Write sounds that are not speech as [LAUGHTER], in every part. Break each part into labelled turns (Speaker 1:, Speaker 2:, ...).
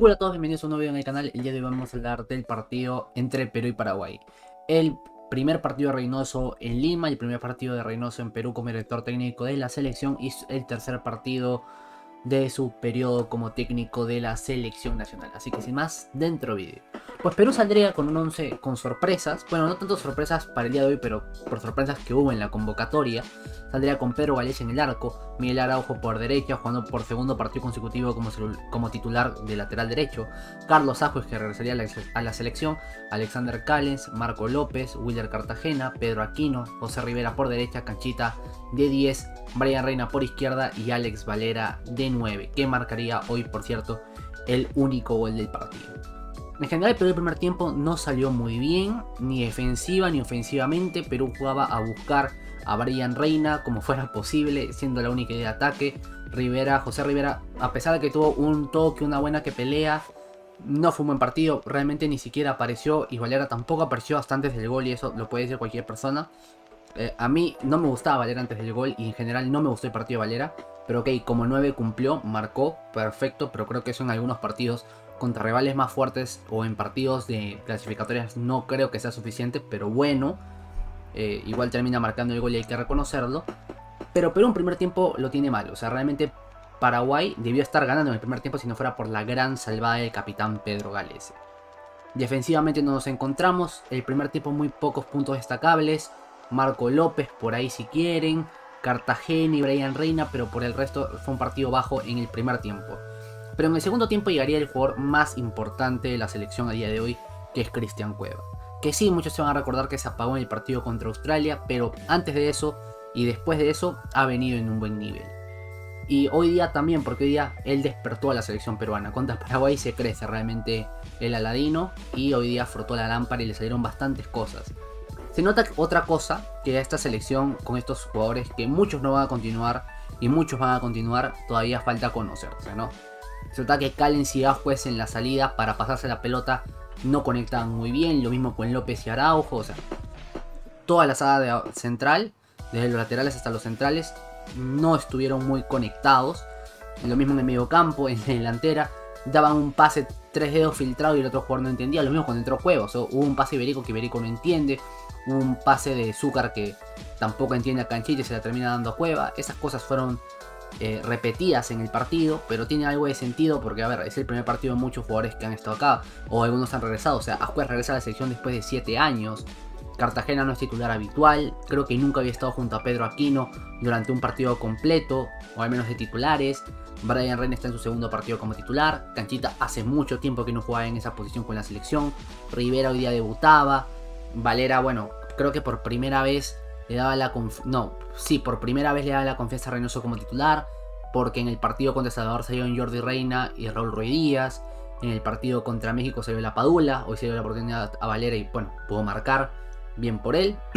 Speaker 1: Hola a todos, bienvenidos a un nuevo video en el canal. El día de hoy vamos a hablar del partido entre Perú y Paraguay. El primer partido de Reynoso en Lima, el primer partido de Reynoso en Perú como director técnico de la selección y el tercer partido de su periodo como técnico de la selección nacional. Así que sin más, dentro vídeo. Pues Perú saldría con un 11 con sorpresas, bueno, no tanto sorpresas para el día de hoy, pero por sorpresas que hubo en la convocatoria. Saldría con Pedro Gales en el arco, Miguel Araujo por derecha, jugando por segundo partido consecutivo como, como titular de lateral derecho, Carlos Ajuez que regresaría a la, selección, Alexander Callens, Marco López, Willer Cartagena, Pedro Aquino, José Rivera por derecha, Canchita de 10, Brian Reina por izquierda y Alex Valera de 9, que marcaría hoy, por cierto, el único gol del partido. En general, Perú el primer tiempo no salió muy bien, ni defensiva ni ofensivamente. Perú jugaba a buscar a Brian Reina como fuera posible, siendo la única idea de ataque. Rivera, José Rivera, a pesar de que tuvo un toque, una buena que pelea, no fue un buen partido, realmente ni siquiera apareció y Valera tampoco apareció hasta antes del gol y eso lo puede decir cualquier persona. Eh, a mí no me gustaba Valera antes del gol y en general no me gustó el partido de Valera. Pero ok, como 9 cumplió, marcó, perfecto, pero creo que eso en algunos partidos contra rivales más fuertes o en partidos de clasificatorias no creo que sea suficiente, pero bueno, eh, igual termina marcando el gol y hay que reconocerlo. Pero Perú en primer tiempo lo tiene mal, o sea, realmente Paraguay debió estar ganando en el primer tiempo si no fuera por la gran salvada del capitán Pedro Gales. Defensivamente no nos encontramos, el primer tiempo muy pocos puntos destacables, Marco López por ahí si quieren, Cartagena y Brian Reina, pero por el resto fue un partido bajo en el primer tiempo. Pero en el segundo tiempo llegaría el jugador más importante de la selección a día de hoy, que es Cristian Cueva. Que sí, muchos se van a recordar que se apagó en el partido contra Australia, pero antes de eso y después de eso ha venido en un buen nivel. Y hoy día también, porque hoy día él despertó a la selección peruana. Contra Paraguay se crece realmente el aladino y hoy día frotó la lámpara y le salieron bastantes cosas. Se nota otra cosa que esta selección con estos jugadores que muchos no van a continuar y muchos van a continuar, todavía falta conocerse, ¿no? Se nota que Callens y Ajuez en la salida para pasarse la pelota no conectan muy bien, lo mismo con López y Araujo, o sea, toda la saga central, desde los laterales hasta los centrales, no estuvieron muy conectados. Lo mismo en el medio campo, en la delantera, daban un pase tres dedos filtrado y el otro jugador no entendía. Lo mismo cuando entró juego, hubo un pase ibérico que Iberico no entiende, un pase de Zúcar que tampoco entiende a Canchita y se la termina dando a Cueva. Esas cosas fueron eh, repetidas en el partido, pero tiene algo de sentido porque, a ver, es el primer partido de muchos jugadores que han estado acá, o algunos han regresado. O sea, Ascuez regresa a la selección después de 7 años. Cartagena no es titular habitual, creo que nunca había estado junto a Pedro Aquino durante un partido completo, o al menos de titulares. Brian Reina está en su segundo partido como titular. Canchita hace mucho tiempo que no jugaba en esa posición con la selección. Rivera hoy día debutaba. Valera, bueno, creo que por primera vez le daba la no, sí, por primera vez le daba la confianza a Reynoso como titular, porque en el partido contra Salvador salieron Jordi Reina y Raúl Ruiz Díaz, en el partido contra México dio la Padula, hoy dio la oportunidad a Valera y bueno, pudo marcar bien por él. [CLEARS THROAT]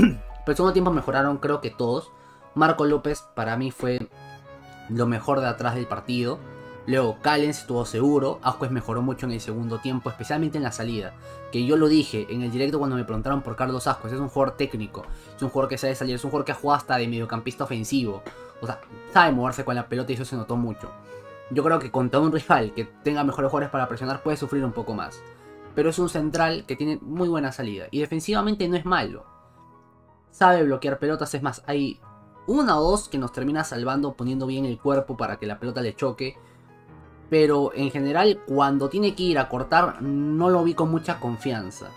Speaker 1: Pero segundo tiempo mejoraron creo que todos. Marco López para mí fue lo mejor de atrás del partido. Luego Callens estuvo seguro, Ascuez mejoró mucho en el segundo tiempo, especialmente en la salida. Que yo lo dije en el directo cuando me preguntaron por Carlos Ascuez, es un jugador técnico, es un jugador que sabe salir, es un jugador que ha jugado hasta de mediocampista ofensivo. O sea, sabe moverse con la pelota y eso se notó mucho. Yo creo que contra un rival que tenga mejores jugadores para presionar puede sufrir un poco más. Pero es un central que tiene muy buena salida y defensivamente no es malo. Sabe bloquear pelotas, es más, hay una o dos que nos termina salvando poniendo bien el cuerpo para que la pelota le choque pero en general cuando tiene que ir a cortar no lo vi con mucha confianza.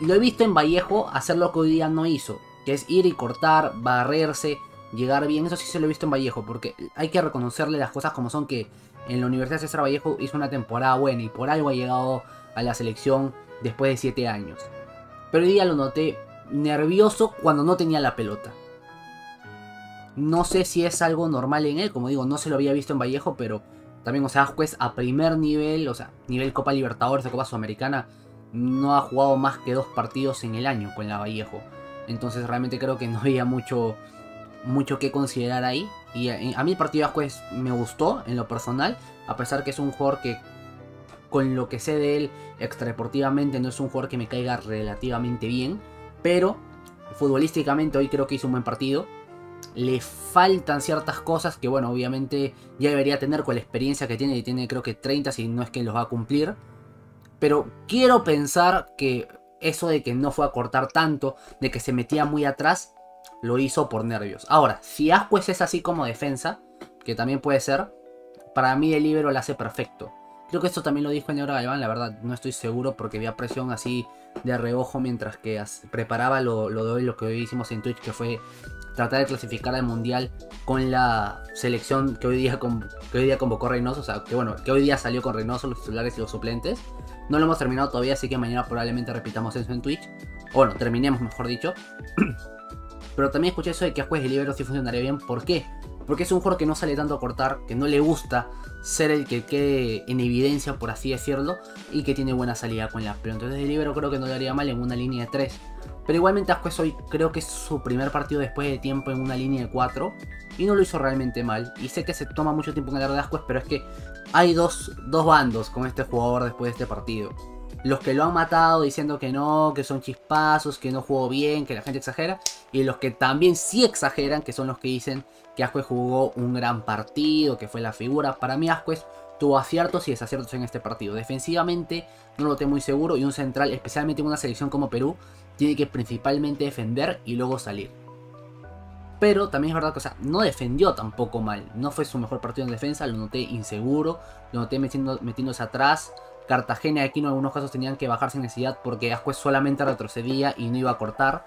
Speaker 1: Y lo he visto en Vallejo hacer lo que hoy día no hizo, que es ir y cortar, barrerse, llegar bien, eso sí se lo he visto en Vallejo, porque hay que reconocerle las cosas como son que en la Universidad César Vallejo hizo una temporada buena y por algo ha llegado a la selección después de 7 años. Pero hoy día lo noté nervioso cuando no tenía la pelota. No sé si es algo normal en él, como digo, no se lo había visto en Vallejo, pero también, o sea, juez a primer nivel, o sea, nivel Copa Libertadores o Copa Sudamericana, no ha jugado más que dos partidos en el año con la Vallejo. Entonces realmente creo que no había mucho, mucho que considerar ahí. Y a, mí el partido de me gustó en lo personal, a pesar que es un jugador que con lo que sé de él extradeportivamente no es un jugador que me caiga relativamente bien. Pero futbolísticamente hoy creo que hizo un buen partido. Le faltan ciertas cosas que, bueno, obviamente ya debería tener con la experiencia que tiene, y tiene creo que 30, si no es que los va a cumplir. Pero quiero pensar que eso de que no fue a cortar tanto, de que se metía muy atrás, lo hizo por nervios. Ahora, si Asquez es así como defensa, que también puede ser, para mí el libero lo hace perfecto. Creo que esto también lo dijo el Galván, la verdad no estoy seguro porque había presión así de reojo mientras que preparaba lo, lo de hoy, lo que hoy hicimos en Twitch, que fue tratar de clasificar al Mundial con la selección que hoy día, que hoy día convocó Reynoso, o sea, que bueno, que hoy día salió con Reynoso, los titulares y los suplentes. No lo hemos terminado todavía, así que mañana probablemente repitamos eso en Twitch. O bueno, terminemos mejor dicho. [CLEARS THROAT] Pero también escuché eso de que Juez de Libero sí funcionaría bien. ¿Por qué? Porque es un jugador que no sale tanto a cortar, que no le gusta ser el que quede en evidencia, por así decirlo, y que tiene buena salida con la Pero entonces de Libero creo que no le haría mal en una línea de 3. Pero igualmente Asquez hoy creo que es su primer partido después de tiempo en una línea de 4. Y no lo hizo realmente mal. Y sé que se toma mucho tiempo en hablar de Asquez, pero es que hay dos, dos bandos con este jugador después de este partido. Los que lo han matado diciendo que no, que son chispazos, que no jugó bien, que la gente exagera. Y los que también sí exageran, que son los que dicen que Asquez jugó un gran partido, que fue la figura. Para mí Asquez tuvo aciertos y desaciertos en este partido. Defensivamente no lo tengo muy seguro y un central, especialmente en una selección como Perú, tiene que principalmente defender y luego salir. Pero también es verdad que no defendió tampoco mal. No fue su mejor partido en defensa, lo noté inseguro, lo noté metiendo, metiéndose atrás. Cartagena y Aquino en algunos casos tenían que bajarse en necesidad porque Ascuez solamente retrocedía y no iba a cortar.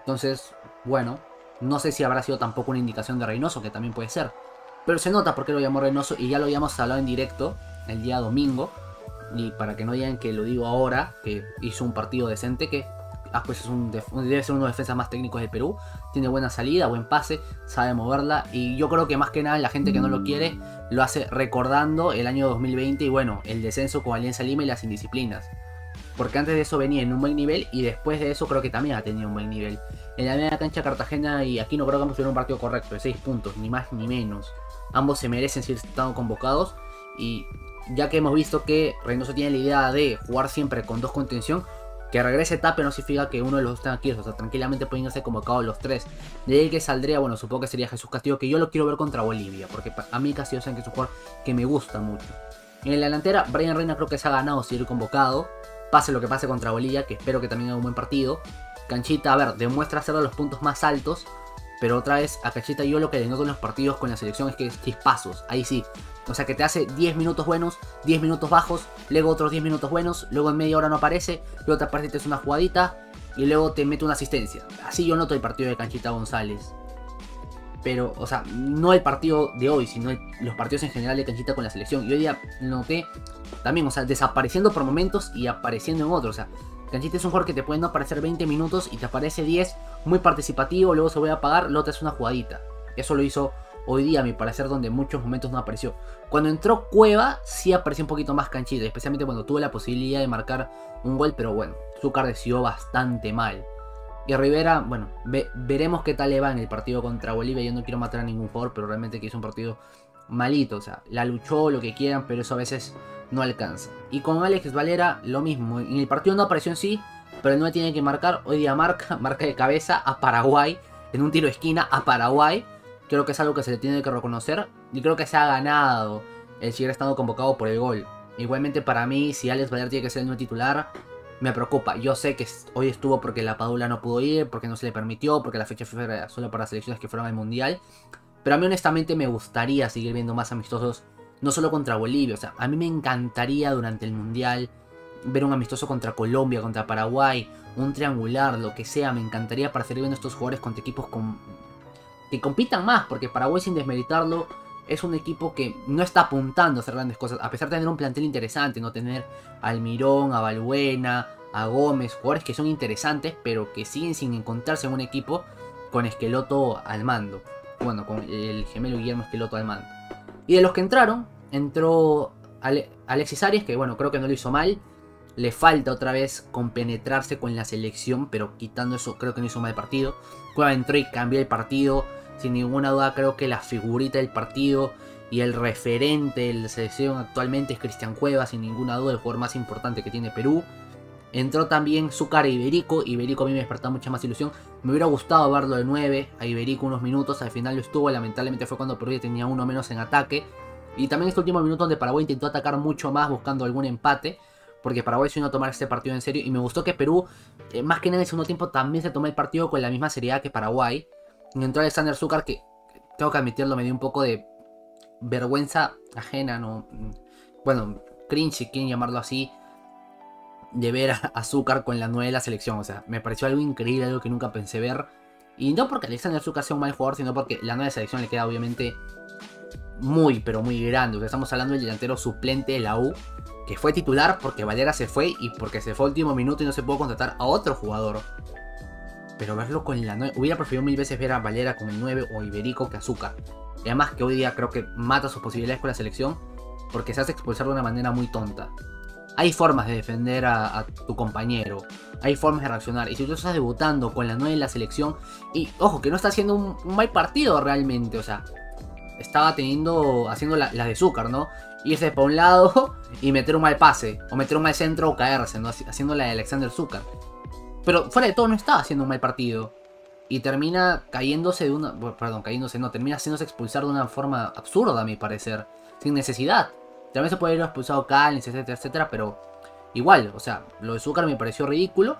Speaker 1: Entonces, bueno, no sé si habrá sido tampoco una indicación de Reynoso, que también puede ser. Pero se nota por qué lo llamó Reynoso y ya lo habíamos hablado en directo el día domingo. Y para que no digan que lo digo ahora, que hizo un partido decente, que Ascuez es un debe ser uno de los defensas más técnicos de Perú. Tiene buena salida, buen pase, sabe moverla. Y yo creo que más que nada la gente que no lo quiere lo hace recordando el año 2020 y bueno, el descenso con Alianza Lima y las indisciplinas. Porque antes de eso venía en un buen nivel y después de eso creo que también ha tenido un buen nivel. En la media cancha Cartagena y aquí no creo que hemos tenido un partido correcto de 6 puntos, ni más ni menos. Ambos se merecen ser estado convocados y ya que hemos visto que Reynoso tiene la idea de jugar siempre con dos contención, que regrese Tape no significa que uno de los dos tenga aquí, o sea, tranquilamente pueden ser convocados los tres. De ahí que saldría, bueno, supongo que sería Jesús Castillo, que yo lo quiero ver contra Bolivia, porque a mí Castillo saben que es un jugador que me gusta mucho. En la delantera, Brian Reina creo que se ha ganado ir convocado, pase lo que pase contra Bolivia, que espero que también haga un buen partido. Canchita, a ver, demuestra ser de los puntos más altos, pero otra vez a Canchita yo lo que le noto en los partidos con la selección es que es chispazos, ahí sí, o sea que te hace 10 minutos buenos, 10 minutos bajos, luego otros 10 minutos buenos, luego en media hora no aparece, luego te parte te una jugadita y luego te mete una asistencia. Así yo noto el partido de Canchita González. Pero, o sea, no el partido de hoy, sino los partidos en general de Canchita con la selección. Y hoy día noté también, o sea, desapareciendo por momentos y apareciendo en otros. O sea, Canchita es un jugador que te puede no aparecer 20 minutos y te aparece 10, muy participativo, luego se vuelve a apagar, luego te hace una jugadita. Eso lo hizo hoy día, a mi parecer, donde en muchos momentos no apareció. Cuando entró Cueva, sí apareció un poquito más canchito, especialmente cuando tuve la posibilidad de marcar un gol, pero bueno, Zúcar decidió bastante mal. Y Rivera, bueno, veremos qué tal le va en el partido contra Bolivia. Yo no quiero matar a ningún jugador, pero realmente que hizo un partido malito. O sea, la luchó, lo que quieran, pero eso a veces no alcanza. Y con Alex Valera, lo mismo. En el partido no apareció en sí, pero no tiene que marcar. Hoy día marca, [LAUGHS] marca de cabeza a Paraguay. En un tiro de esquina a Paraguay. Creo que es algo que se le tiene que reconocer. Y creo que se ha ganado el seguir estando convocado por el gol. Igualmente para mí, si Alex Valer tiene que ser el nuevo titular, me preocupa. Yo sé que hoy estuvo porque la Padula no pudo ir, porque no se le permitió, porque la fecha era solo para selecciones que fueron al Mundial. Pero a mí honestamente me gustaría seguir viendo más amistosos, no solo contra Bolivia. O sea, a mí me encantaría durante el Mundial ver un amistoso contra Colombia, contra Paraguay, un triangular, lo que sea. Me encantaría para seguir viendo estos jugadores contra equipos que compitan más, porque Paraguay sin desmeritarlo es un equipo que no está apuntando a hacer grandes cosas, a pesar de tener un plantel interesante, no tener a Almirón, a Balbuena, a Gómez, jugadores que son interesantes, pero que siguen sin encontrarse en un equipo con Esqueloto al mando. Bueno, con el gemelo Guillermo Esqueloto al mando. Y de los que entraron, entró Alexis Arias, que bueno, creo que no lo hizo mal. Le falta otra vez compenetrarse con la selección, pero quitando eso, creo que no hizo mal partido. Cueva entró y cambió el partido sin ninguna duda creo que la figurita del partido y el referente de la selección actualmente es Cristian Cueva, sin ninguna duda el jugador más importante que tiene Perú. Entró también Zúcar e Iberico. Iberico a mí me despertó mucha más ilusión. Me hubiera gustado verlo de 9 a Iberico unos minutos. Al final lo estuvo. Lamentablemente fue cuando Perú tenía uno menos en ataque. Y también este último minuto donde Paraguay intentó atacar mucho más buscando algún empate. Porque Paraguay se vino a tomar este partido en serio. Y me gustó que Perú, eh, más que nada en el segundo tiempo, también se tomó el partido con la misma seriedad que Paraguay. Y entró Alexander Zúcar que, tengo que admitirlo, me dio un poco de vergüenza ajena, ¿no? Bueno, cringe, si quieren llamarlo así de ver a Azúcar con la nueva selección. O sea, me pareció algo increíble, algo que nunca pensé ver. Y no porque Alexander Azúcar sea un mal jugador, sino porque la nueva selección le queda obviamente muy, pero muy grande. Estamos hablando del delantero suplente de la U, que fue titular porque Valera se fue y porque se fue al último minuto y no se pudo contratar a otro jugador. Pero verlo con la 9, hubiera preferido mil veces ver a Valera con el 9 o Iberico que Azúcar. Y además que hoy día creo que mata sus posibilidades con la selección porque se hace expulsar de una manera muy tonta. Hay formas de defender a, tu compañero. Hay formas de reaccionar. Y si tú estás debutando con la 9 en la selección. Y ojo, que no está haciendo un, mal partido realmente. O sea, estaba teniendo. haciendo la, de azúcar, ¿no? Irse por un lado [LAUGHS] y meter un mal pase. O meter un mal centro o caerse, ¿no? Haciendo la de Alexander Zucker. Pero fuera de todo no estaba haciendo un mal partido. Y termina cayéndose de una. Perdón, cayéndose, no. Termina haciéndose expulsar de una forma absurda, a mi parecer. Sin necesidad. También se puede ir expulsado Callens, etcétera, etcétera, pero igual, o sea, lo de Zúcar me pareció ridículo.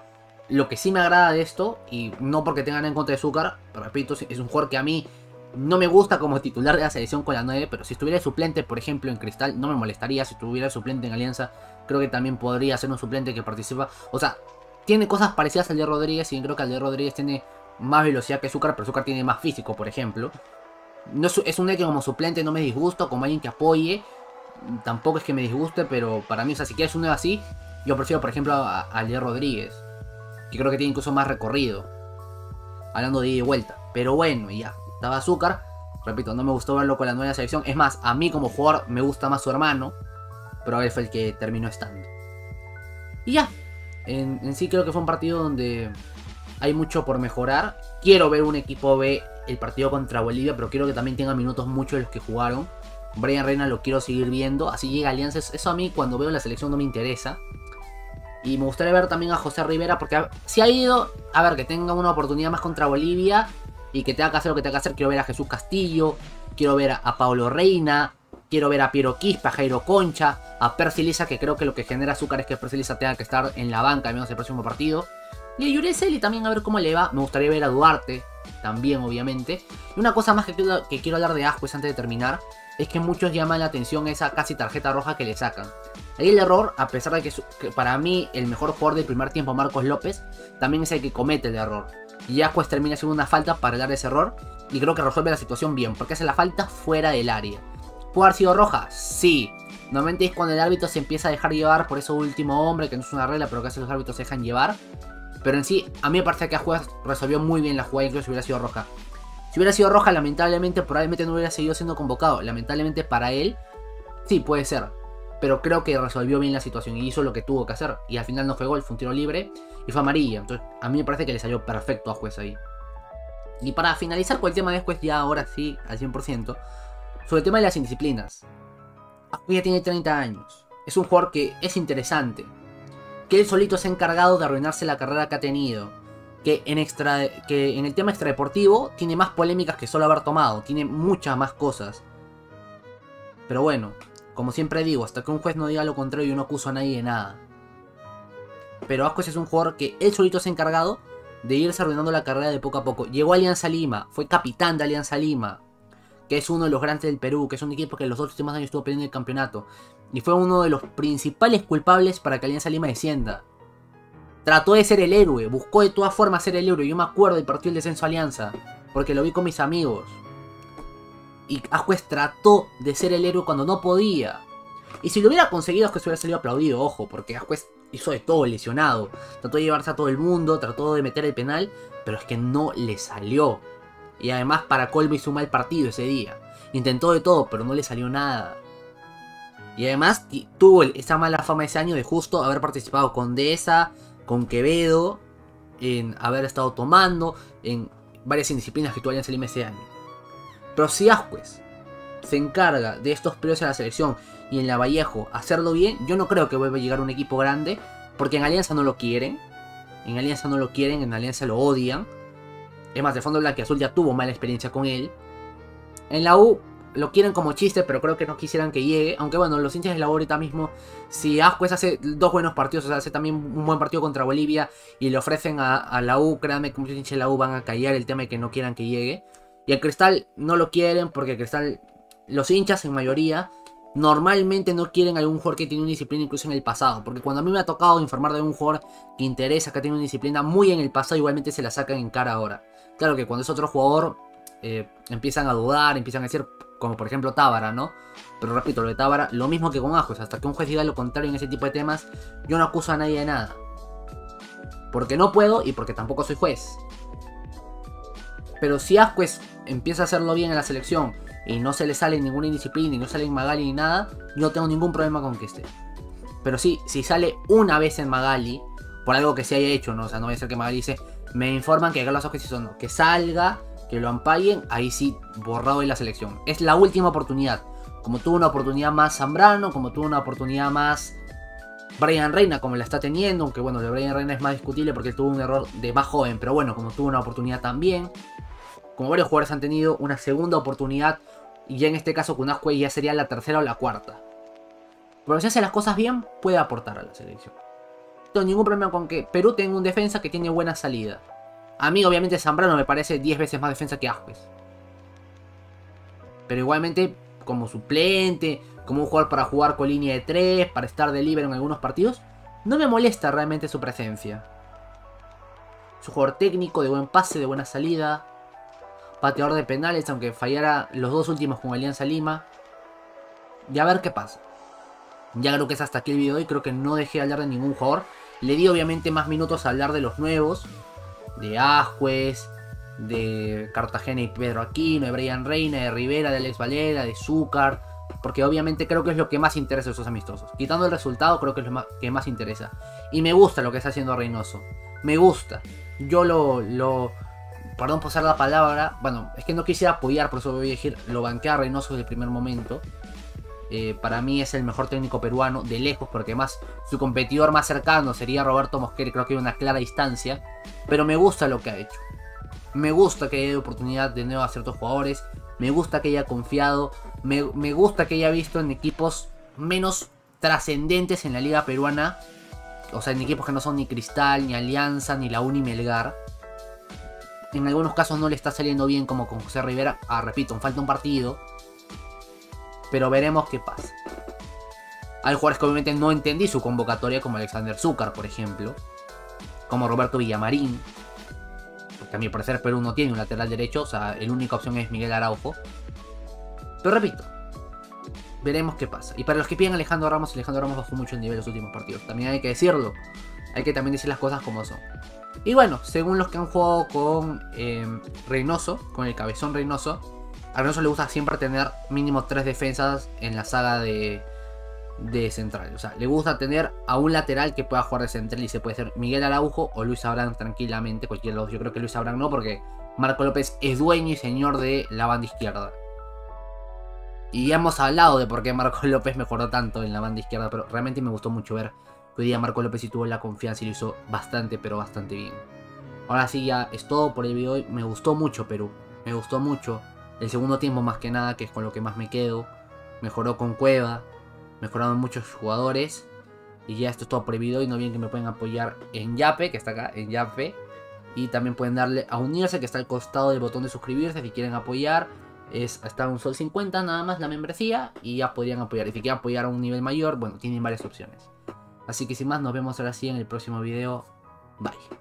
Speaker 1: Lo que sí me agrada de esto, y no porque tengan en contra de Zúcar, repito, es un jugador que a mí no me gusta como titular de la selección con la 9, pero si estuviera suplente, por ejemplo, en Cristal, no me molestaría. Si estuviera suplente en Alianza, creo que también podría ser un suplente que participa. O sea, tiene cosas parecidas al de Rodríguez, y creo que al de Rodríguez tiene más velocidad que Zúcar, pero Zúcar tiene más físico, por ejemplo. No es, es un que como suplente no me disgusto, como alguien que apoye tampoco es que me disguste, pero para mí, o sea, si quieres un nuevo así, yo prefiero, por ejemplo, a, a Rodríguez, que creo que tiene incluso más recorrido, hablando de ida y vuelta. Pero bueno, ya, estaba azúcar. Repito, no me gustó verlo con la nueva selección. Es más, a mí como jugador me gusta más su hermano, pero él fue el que terminó estando. Y ya, en, en sí creo que fue un partido donde hay mucho por mejorar. Quiero ver un equipo B el partido contra Bolivia, pero quiero que también tenga minutos muchos de los que jugaron. Brian Reina lo quiero seguir viendo. Así llega Alianza. Eso a mí cuando veo la selección no me interesa. Y me gustaría ver también a José Rivera porque si ha ido, a ver, que tenga una oportunidad más contra Bolivia y que tenga que hacer lo que tenga que hacer. Quiero ver a Jesús Castillo, quiero ver a, Pablo Reina, quiero ver a Piero Quispa, Jairo Concha, a Percy Lisa, que creo que lo que genera azúcar es que Percy Lisa tenga que estar en la banca al menos el próximo partido. Y a Yureseli también a ver cómo le va. Me gustaría ver a Duarte, también obviamente. Y una cosa más que quiero, que quiero hablar de Ascuez antes de terminar es que muchos llaman la atención esa casi tarjeta roja que le sacan. Ahí el error, a pesar de que, para mí el mejor jugador del primer tiempo, Marcos López, también es el que comete el error. Y ya pues termina siendo una falta para dar ese error. Y creo que resuelve la situación bien, porque hace la falta fuera del área. ¿Puede haber sido roja? Sí. Normalmente es cuando el árbitro se empieza a dejar llevar por ese último hombre, que no es una regla, pero que hace los árbitros se dejan llevar. Pero en sí, a mí me parece que a juez resolvió muy bien la jugada, incluso hubiera sido roja. Si hubiera sido roja, lamentablemente, probablemente no hubiera seguido siendo convocado. Lamentablemente para él, sí, puede ser. Pero creo que resolvió bien la situación y hizo lo que tuvo que hacer. Y al final no fue gol, fue un tiro libre y fue amarilla. Entonces, a mí me parece que le salió perfecto a juez ahí. Y para finalizar con el tema de juez, ya ahora sí, al 100%, sobre el tema de las indisciplinas. Juez ya tiene 30 años. Es un jugador que es interesante. Que él solito se ha encargado de arruinarse la carrera que ha tenido que en, extra, que en el tema extradeportivo tiene más polémicas que solo haber tomado, tiene muchas más cosas. Pero bueno, como siempre digo, hasta que un juez no diga lo contrario yo no acuso a nadie de nada. Pero Ascuez es un jugador que él solito se ha encargado de irse arruinando la carrera de poco a poco. Llegó a Alianza Lima, fue capitán de Alianza Lima, que es uno de los grandes del Perú, que es un equipo que en los últimos años estuvo perdiendo el campeonato. Y fue uno de los principales culpables para que Alianza Lima descienda. Trató de ser el héroe, buscó de todas formas ser el héroe. Yo me acuerdo del partido del descenso Alianza, porque lo vi con mis amigos. Y Ajuez trató de ser el héroe cuando no podía. Y si lo hubiera conseguido, Ajuez hubiera salido aplaudido, ojo, porque Ajuez hizo de todo lesionado. Trató de llevarse a todo el mundo, trató de meter el penal, pero es que no le salió. Y además para Colby hizo un mal partido ese día. Intentó de todo, pero no le salió nada. Y además tuvo esa mala fama ese año de justo haber participado con Dehesa, con Quevedo, en haber estado tomando, en varias indisciplinas que tuvo Alianza Lima ese año. Pero si Ascuez se encarga de estos periodos en la selección y en la Vallejo hacerlo bien, yo no creo que vuelva a llegar un equipo grande, Porque en Alianza no lo quieren. En Alianza no lo quieren, en Alianza lo odian. Es más, de fondo Azul ya tuvo mala experiencia con él. En la U lo quieren como chiste, pero creo que no quisieran que llegue. Aunque bueno, los hinchas de la U ahorita mismo, si Ascuez hace dos buenos partidos, o sea, hace también un buen partido contra Bolivia y le ofrecen a, la U, créanme que muchos hinchas de la U van a callar el tema de que no quieran que llegue. Y el Cristal no lo quieren porque el Cristal, los hinchas en mayoría, normalmente no quieren a algún jugador que tiene una disciplina incluso en el pasado. Porque cuando a mí me ha tocado informar de un jugador que interesa, que tiene una disciplina muy en el pasado, igualmente se la sacan en cara ahora. Claro que cuando es otro jugador, eh, empiezan a dudar, empiezan a decir, como por ejemplo Tábara, ¿no? Pero repito, lo de Tábara, lo mismo que con Ajos, hasta que un juez diga lo contrario en ese tipo de temas, yo no acuso a nadie de nada. Porque no puedo y porque tampoco soy juez. Pero si Asquez empieza a hacerlo bien en la selección y no se le sale ninguna indisciplina y no sale en Magali ni nada, no tengo ningún problema con que esté. Pero sí, si sale una vez en Magali, por algo que se haya hecho, ¿no? O sea, no voy a ser que Magali dice, me informan que Carlos Asquez hizo no, que salga que lo ampallen, ahí sí, borrado de la selección. Es la última oportunidad. Como tuvo una oportunidad más Zambrano, como tuvo una oportunidad más Brian Reina, como la está teniendo, aunque bueno, de Brian Reina es más discutible porque tuvo un error de más joven, pero bueno, como tuvo una oportunidad también. Como varios jugadores han tenido una segunda oportunidad, y ya en este caso con Ascue ya sería la tercera o la cuarta. Pero si hace las cosas bien, puede aportar a la selección. No ningún problema con que Perú tenga un defensa que tiene buena salida. A mí, obviamente, Zambrano me parece 10 veces más defensa que Asquez. Pero igualmente, como suplente, como un jugador para jugar con línea de 3, para estar de libre en algunos partidos, no me molesta realmente su presencia. Es un jugador técnico, de buen pase, de buena salida. Pateador de penales, aunque fallara los dos últimos con Alianza Lima. Y a ver qué pasa. Ya creo que es hasta aquí el video y creo que no dejé de hablar de ningún jugador. Le di obviamente más minutos a hablar de los nuevos de Ajuez, de Cartagena y Pedro Aquino, de Brian Reina, de Rivera, de Alex Valera, de Zúcar, porque obviamente creo que es lo que más interesa a esos amistosos. Quitando el resultado, creo que es lo que más interesa. Y me gusta lo que está haciendo Reynoso. Me gusta. Yo lo, lo. Perdón por usar la palabra. Bueno, es que no quisiera apoyar, por eso voy a decir. Lo banqué a Reynoso desde el primer momento. Eh, para mí es el mejor técnico peruano de lejos, porque más su competidor más cercano sería Roberto Mosquera, creo que hay una clara distancia. Pero me gusta lo que ha hecho. Me gusta que haya oportunidad de nuevo a ciertos jugadores. Me gusta que haya confiado. Me, gusta que haya visto en equipos menos trascendentes en la liga peruana. O sea, en equipos que no son ni Cristal, ni Alianza, ni la Uni Melgar. En algunos casos no le está saliendo bien como con José Rivera. Ah, repito, falta un partido. Pero veremos qué pasa. Hay jugadores que obviamente no entendí su convocatoria, como Alexander Zúcar, por ejemplo. Como Roberto Villamarín. Porque a mi parecer Perú no tiene un lateral derecho. O sea, la única opción es Miguel Araujo. Pero repito. Veremos qué pasa. Y para los que piden Alejandro Ramos, Alejandro Ramos bajó mucho el nivel en los últimos partidos. También hay que decirlo. Hay que también decir las cosas como son. Y bueno, según los que han jugado con eh, Reynoso, con el cabezón Reynoso, Alonso le gusta siempre tener mínimo tres defensas en la saga de, de central. O sea, le gusta tener a un lateral que pueda jugar de central y se puede ser Miguel Araujo o Luis Abraham tranquilamente. Cualquiera de los Yo creo que Luis Abraham no, porque Marco López es dueño y señor de la banda izquierda. Y ya hemos hablado de por qué Marco [LAUGHS] López mejoró tanto en la banda izquierda, pero realmente me gustó mucho ver que hoy día Marco López sí tuvo la confianza y lo hizo bastante, pero bastante bien. Ahora sí, ya es todo por el video hoy. Me gustó mucho Perú. Me gustó mucho. El segundo tiempo más que nada, que es con lo que más me quedo. Mejoró con Cueva. Mejoraron muchos jugadores. Y ya esto es todo prohibido. Y no bien que me pueden apoyar en Yape, que está acá, en Yape. Y también pueden darle a unirse, que está al costado del botón de suscribirse si quieren apoyar. Es hasta un sol 50 nada más la membresía. Y ya podrían apoyar. Y si quieren apoyar a un nivel mayor, bueno, tienen varias opciones. Así que sin más, nos vemos ahora sí en el próximo video. Bye.